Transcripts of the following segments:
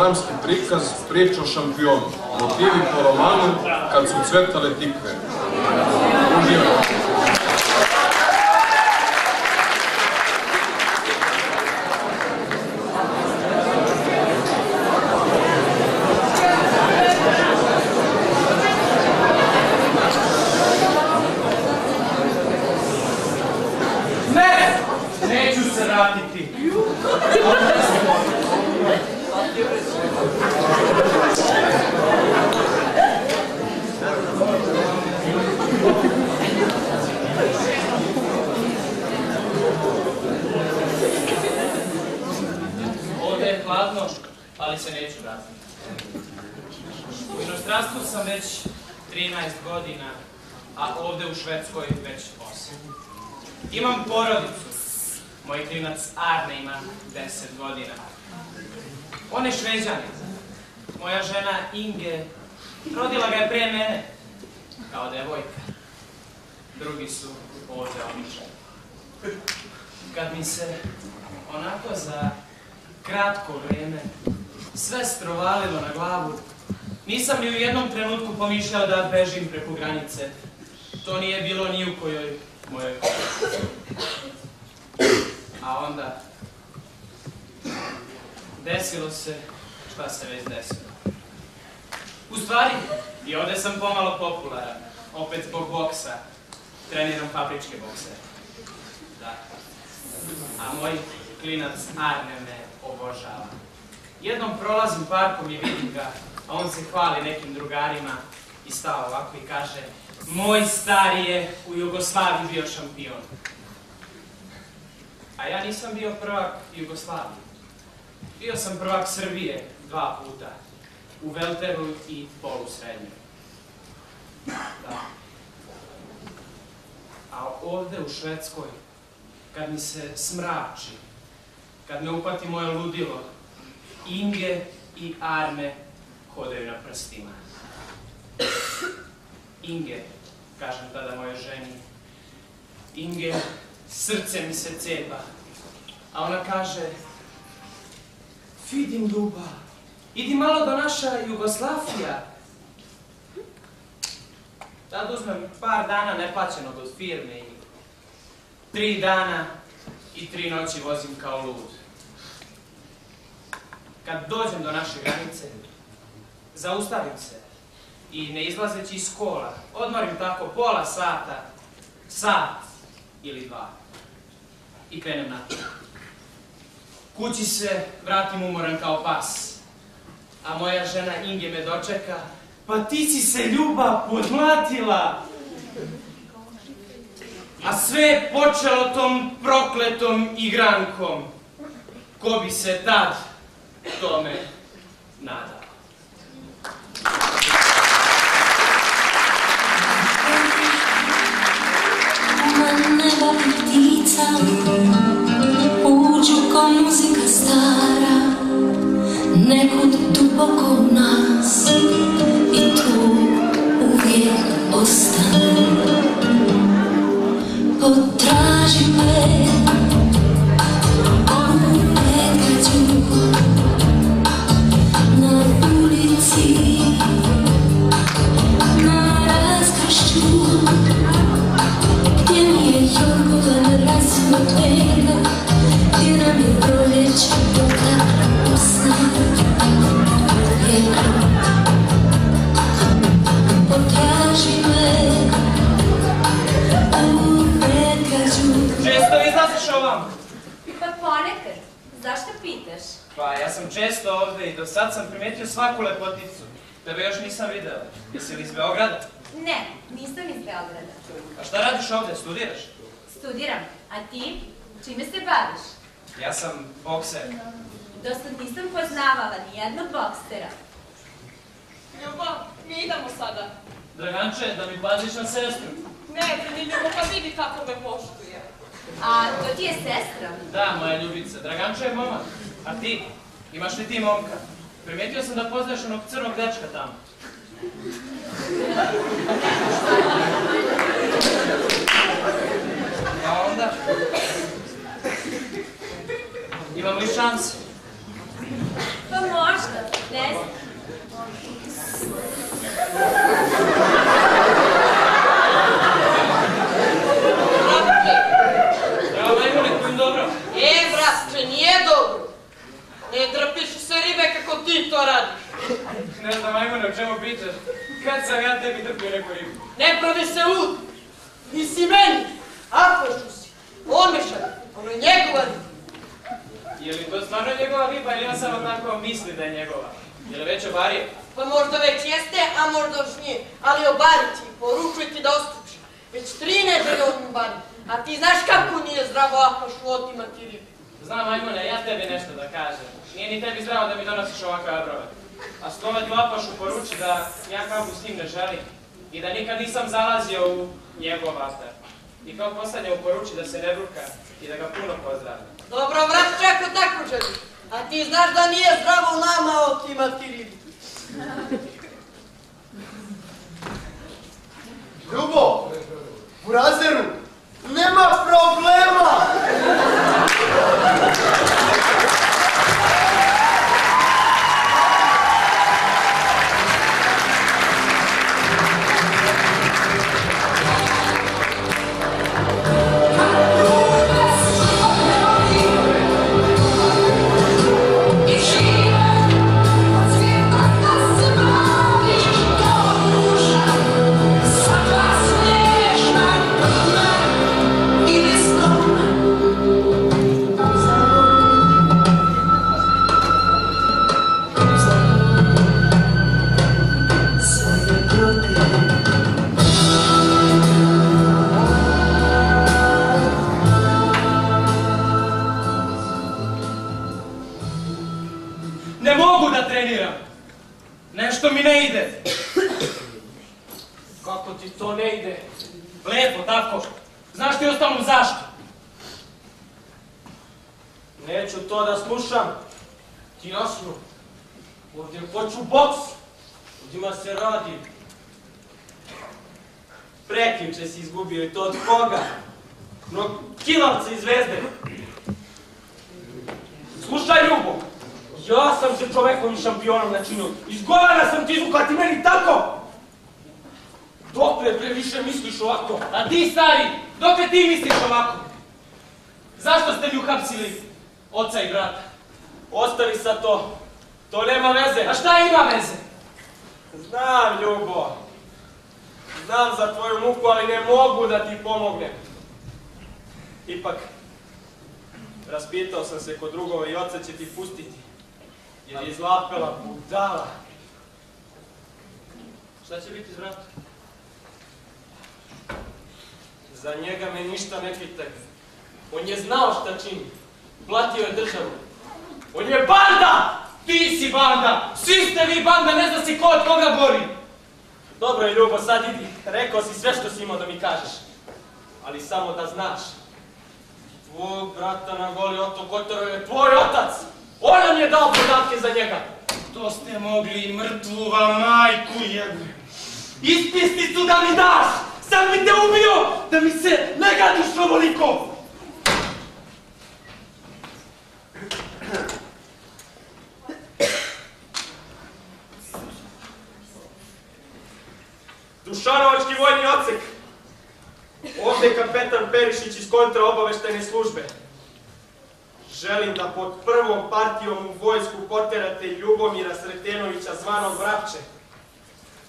Dramski prikaz priče o šampionu. Motivi po romanu kad su cvetale tikve. Uživamo. Ne! Neću se vratiti. Ovdje je hladno, ali se neću vratiti. U inostranstvu sam već 13 godina, a ovdje u Švedskoj već 8. Imam porodicu. Moj klinac Arne ima 10 godina. On je šveđanin. Moja žena Inge rodila ga je prije mene. Kao devojka. Drugi su ovdje omičani. Kad mi se onako za kratko vrijeme sve strovalilo na glavu, nisam ni u jednom trenutku pomišljao da bežim preko granice. To nije bilo ni u kojoj mojoj A onda desilo se šta se već desilo. U stvari, i ovdje sam pomalo popularan. Opet zbog boksa. Treniram fabričke bokse. Da. A moj klinac Arne me obožava. Jednom prolazim parkom i vidim ga, a on se hvali nekim drugarima i stao ovako i kaže moj stari je u Jugoslaviji bio šampion. A ja nisam bio prvak Jugoslavije. Bio sam prvak Srbije dva puta. U Velteru i polu srednju. Da. A ovdje u Švedskoj, kad mi se smrači, kad me upati moje ludilo, Inge i Arne hodaju na prstima. Inge, kažem tada moje ženi, Inge, srce mi se cepa. A ona kaže, vidim ljubav, idi malo do naša Jugoslavija. Tad uzmem par dana neplaćenog od firme i tri dana i tri noći vozim kao lud. Kad dođem do naše granice, zaustavim se i ne izlazeći iz kola, odmorim tako pola sata, sat ili dva i krenem natrag. Kući se vratim umoran kao pas, a moja žena Inge me dočeka, pa ti si se ljubav podmlatila. A sve je počelo tom prokletom igrankom. Ko bi se tad tome nadao? Neba ptica. Uđu ko muzika stara. Nekud duboko u nas. I tu uvijek ostane. Potraži me nisam video. Jesi li iz Beograda? Ne, nisam iz Beograda. A šta radiš ovdje? Studiraš? Studiram. A ti? Čime se baviš? Ja sam bokser. Do sad nisam poznavala ni jednog boksera. Ljubav, mi idemo sada. Draganče, da mi paziš na sestru. Ne, ni ljubav, pa vidi kako me poštuje. A to ti je sestra? Da, moja ljubica. Draganče je momak. A ti? Imaš li ti momka? Primetio sam da poznaješ onog crnog dečka tamo. Ja onda? Imam li šanse? Pa možda, ne znam. E, bratče, nije dobro. Ne trpiš se ribe kako ti to radiš. Ne znam, majmune, o čemu pričaš? Kad sam ja tebi trpio neku ribu? Ne pravi se lud! Nisi meni! Apošu si! Omešan! Ono je njegova riba! Je li to stvarno njegova riba ili on samo tako misli da je njegova? Je li već obario? Pa možda već jeste, a možda još nije. Ali obari ti, poručuje ti da ostuči. Već tri nedelje on obari. A ti znaš kako nije zdravo Apošu otimati ribu? Znam, ajmona, ja tebi nešto da kažem. Nije ni tebi zdravo da mi donosiš ovakve obrove. A stoga ti Lapašu poruči da ja kapu s njim ne želim i da nikad nisam zalazio u njegov atar. I kao poslednje mu poruči da se ne bruka i da ga puno pozdravlja. Dobro, vrat ako tako želi. A ti znaš da nije zdravo nama otima ti ribi. Ljubo, u Prekjuče si izgubio i to od koga? No, kilavca iz zvezde. Slušaj, Ljubo. Ja sam se čovekovim šampionom načinio. Izgovara sam ti izvuka, ti meni tako. Dokle bre više misliš ovako? A ti, stari, dokle ti misliš ovako? Zašto ste mi uhapsili oca i brata? Ostavi sad to. To nema veze. A šta ima veze? Znam, Ljubo. Znam za tvoju muku, ali ne mogu da ti pomognem. Ipak, raspitao sam se kod drugova i oca će ti pustiti. Jer je izlapela budala. Šta će biti s? Za njega me ništa ne pitaj. On je znao šta čini. Platio je državu. On je banda! Ti si banda! Svi ste vi banda, ne zna si ko od koga bori! Dobro je, Ljubo, sad idi. Rekao si sve što si imao da mi kažeš. Ali samo da znaš. Tvog brata na goli otok Otero je tvoj otac. On nam je dao podatke za njega. To ste mogli i mrtvu vam majku jebu. Ispisnicu da mi daš! Sam bi te ubio da mi se ne gadiš ovoliko! Je kapetan Perišić iz kontraobaveštajne službe. Želim da pod prvom partijom u vojsku poterate Ljubomira Sretenovića zvanog Vrapče.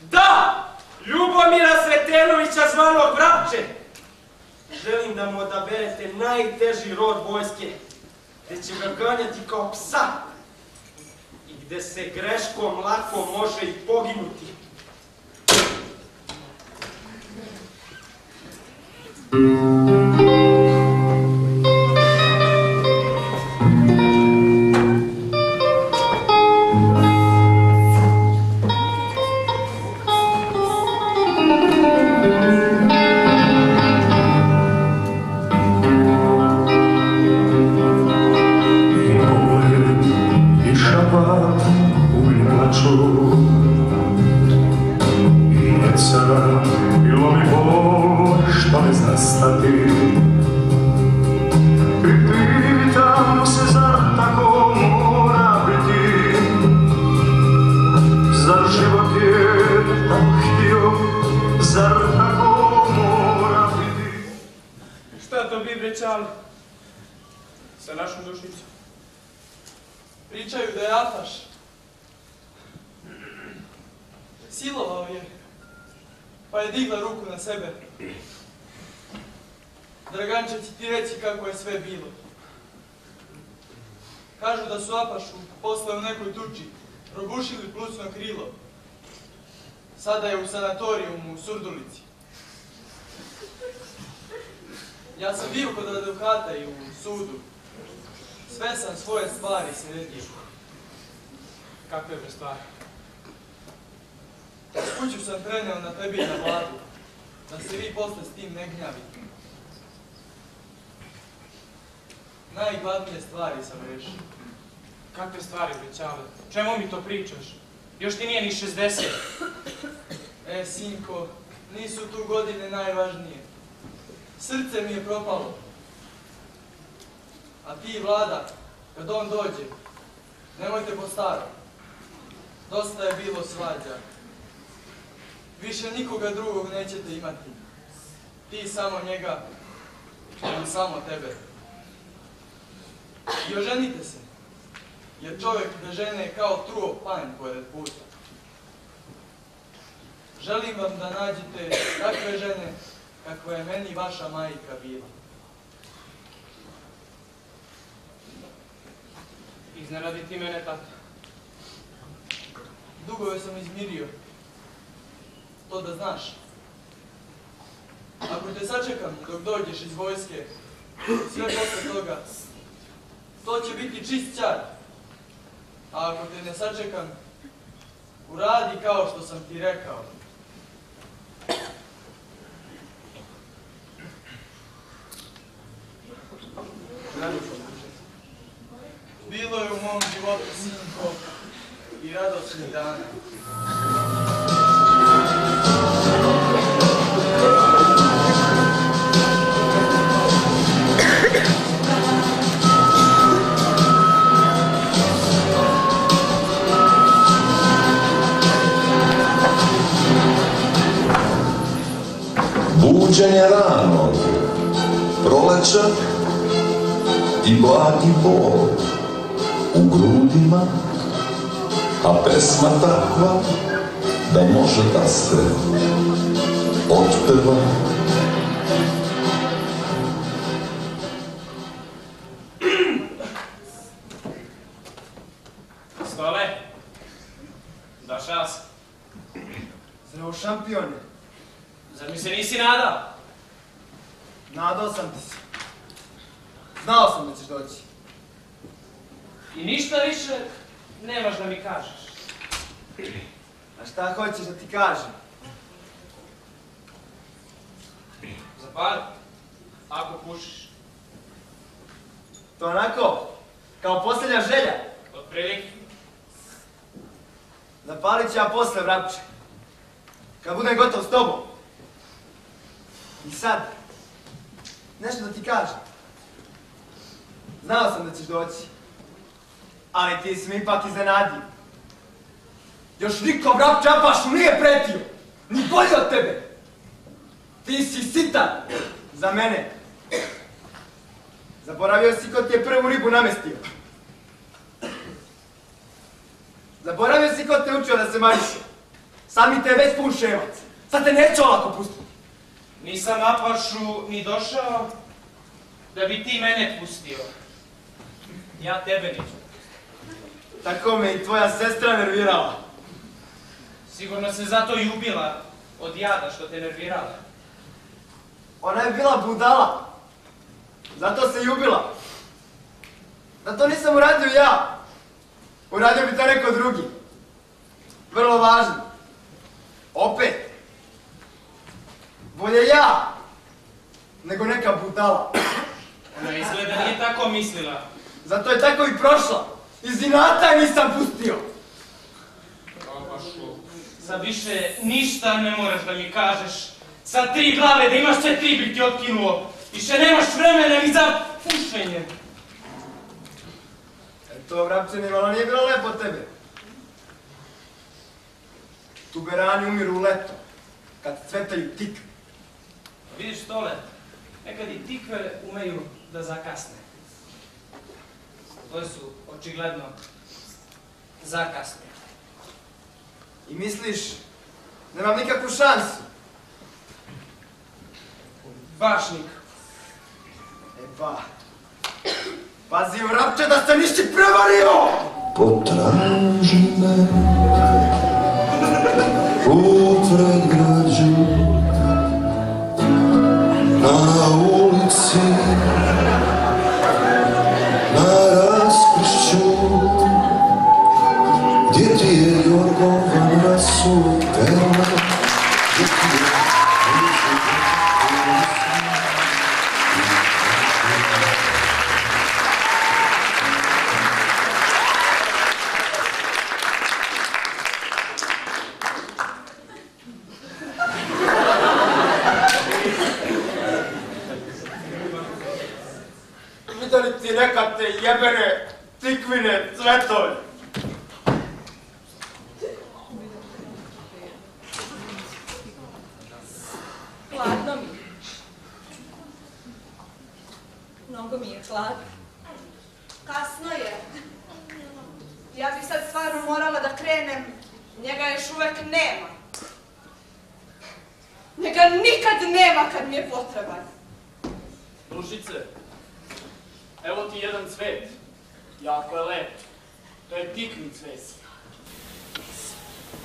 Da! Ljubomira Sretenovića zvanog Vrapče! Želim da mu odaberete najteži rod vojske, gde će ga ganjati kao psa i gde se greškom lako može i poginuti. I Silovao je. pa je digla ruku na sebe. Draganča će ti reći kako je sve bilo. Kažu da su Apašu posle u nekoj tuči probušili plusno krilo. Sada je u sanatorijumu u Surdulici. Ja sam bio kod advokata i u sudu. Sve sam svoje stvari sredio. Kakve stvari? Kuću sam preneo na tebi na vladu, da se vi posle s tim ne gnjavite. Najglavnije stvari sam rešio. Kakve stvari bre Ćale? Čemu mi to pričaš? Još ti nije ni 60. E, sinko, nisu tu godine najvažnije. Srce mi je propalo. A ti, vlada, kad on dođe, nemojte po staro. Dosta je bilo svađa. Više nikoga drugog nećete imati. Ti samo njega, ili samo tebe. I oženite se, jer čovjek bez žene je kao truo panj pored puta. Želim vam da nađete takve žene kakva je meni vaša majka bila. Iznenadi ti mene tako. Dugove sam izmirio. To da znaš. Ako te sačekam dok dođeš iz vojske, sve posle toga, to će biti čist ćar. A ako te ne sačekam, uradi kao što sam ti rekao. Bilo je u mom životu sinko i radosnih dana. Buđenje rano, proleće i blagi bol u grudima, a pesma takva da može da se otpeva. A šta hoćeš da ti kažem? Zapali. Ako pušiš. To onako, kao posljednja želja. Otprilike. Zapalit ću ja posle, vrapče. Kad budem gotov s tobom. I sad, nešto da ti kažem. Znao sam da ćeš doći. Ali ti si mi ipak iznenadio. Još niko vrap čapašu nije pretio. Ni bolje od tebe. Ti si sitan za mene. Zaboravio si ko ti je prvu ribu namestio. Zaboravio si ko te učio da se mariše. Sad mi te je već pun ševac. Sad te neću olako pustiti. Nisam Apašu ni došao da bi ti mene pustio. Ja tebe neću. Tako me i tvoja sestra nervirala. Sigurno se zato i ubila od jada što te nervirala. Ona je bila budala. Zato se i ubila. Da to nisam uradio ja. Uradio bi to neko drugi. Vrlo važno. Opet. Bolje ja nego neka budala. Ona izgleda nije tako mislila. Zato je tako i prošla. Iz inata nisam pustio. Sad više ništa ne moraš da mi kažeš. Sa tri glave da imaš sve tri bi ti otkinuo. Više nemaš vremena ni za pušenje. To, vrapče, ni malo nije bilo lepo tebe. Tuberani umiru u leto, kad cvetaju tik. Vidiš tole, nekad i tikve umeju da zakasne. To su očigledno zakasne i misliš, nemam nikakvu šansu. Vašnik. E pa, pazi vrapče da se nisi prevario! Potraži me u predgrađu na ulici Mnogo mi je hladno. Kasno je. Ja bi sad stvarno morala da krenem. Njega još uvek nema. Njega nikad nema kad mi je potreban. Dušice, evo ti jedan cvet. Jako je lep. To je tikni cvet.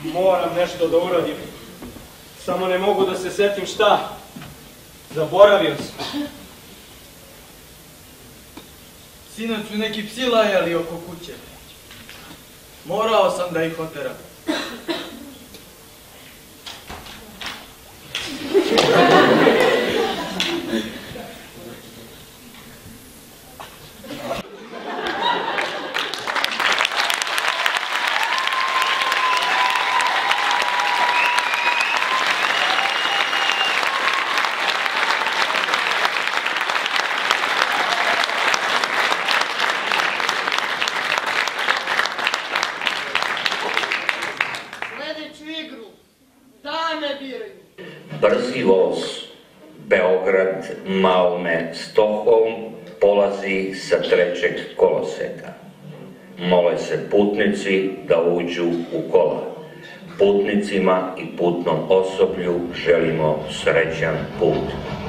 Moram nešto da uradim. Samo ne mogu da se setim šta. Zaboravio sam. Sinoć su neki psi lajali oko kuće. Morao sam da ih oteram. Polazi sa trećeg koloseka. Mole se putnici da uđu u kola. Putnicima i putnom osoblju želimo srećan put.